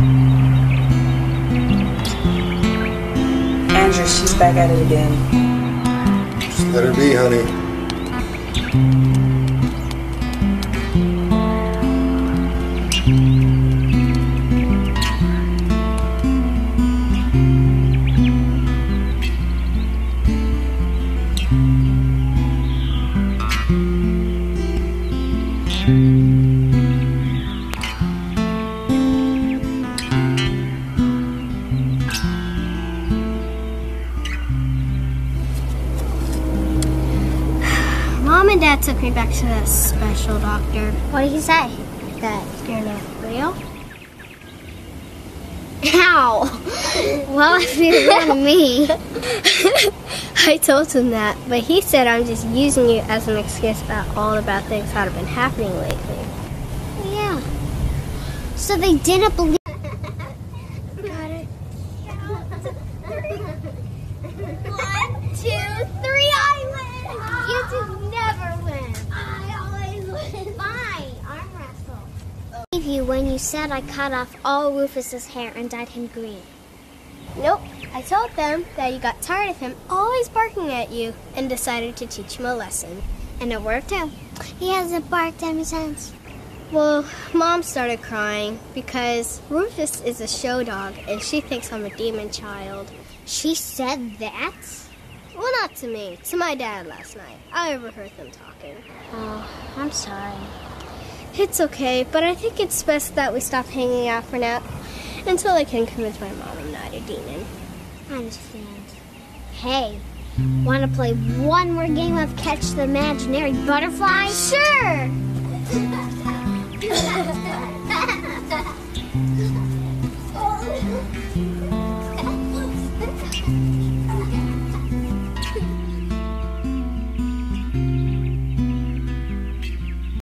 Andrew, she's back at it again. Just let her be, honey. Mom Dad took me back to the special doctor. What did he say? That you're not real? Ow! well, if you want me. I told him that, but he said I'm just using you as an excuse about all the bad things that have been happening lately. Yeah. So they didn't believe. Got it. One, two, three, I win! You just never win. I always win. Fine, arm wrestle. I believe you when you said I cut off all Rufus's hair and dyed him green. Nope. I told them that you got tired of him always barking at you and decided to teach him a lesson. And it worked too. He hasn't barked ever since. Well, Mom started crying because Rufus is a show dog and she thinks I'm a demon child. She said that? Well, not to me, to my dad last night. I overheard them talking. Oh, I'm sorry. It's okay, but I think it's best that we stop hanging out for now until I can convince my mom I'm not a demon. I understand. Hey, want to play one more game of Catch the Imaginary Butterfly? Sure!